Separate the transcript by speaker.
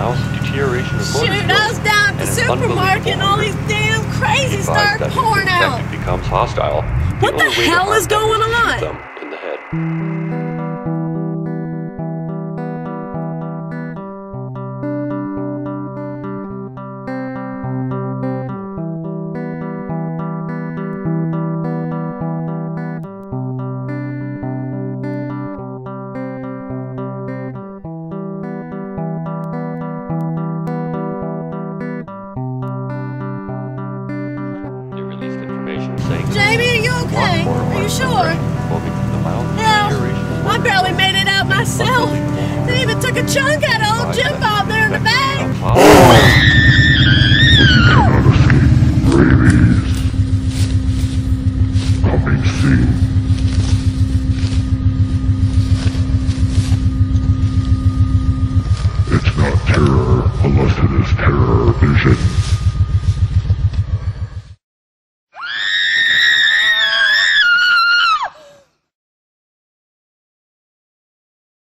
Speaker 1: allows
Speaker 2: deterioration of motor Shoot us down at the
Speaker 1: supermarket and all
Speaker 2: these
Speaker 1: damn
Speaker 2: crazy
Speaker 1: start
Speaker 2: pouring
Speaker 1: out. becomes hostile.
Speaker 2: What the, the hell is going on?
Speaker 1: Them in the head. Saying
Speaker 2: Jamie, are you okay? Are you sure?
Speaker 1: hoping for the mild
Speaker 2: Yeah. I barely made it out myself. They even took a chunk out of old Jim Bob there in the bag.
Speaker 3: Coming soon. It's not terror unless it is terror vision.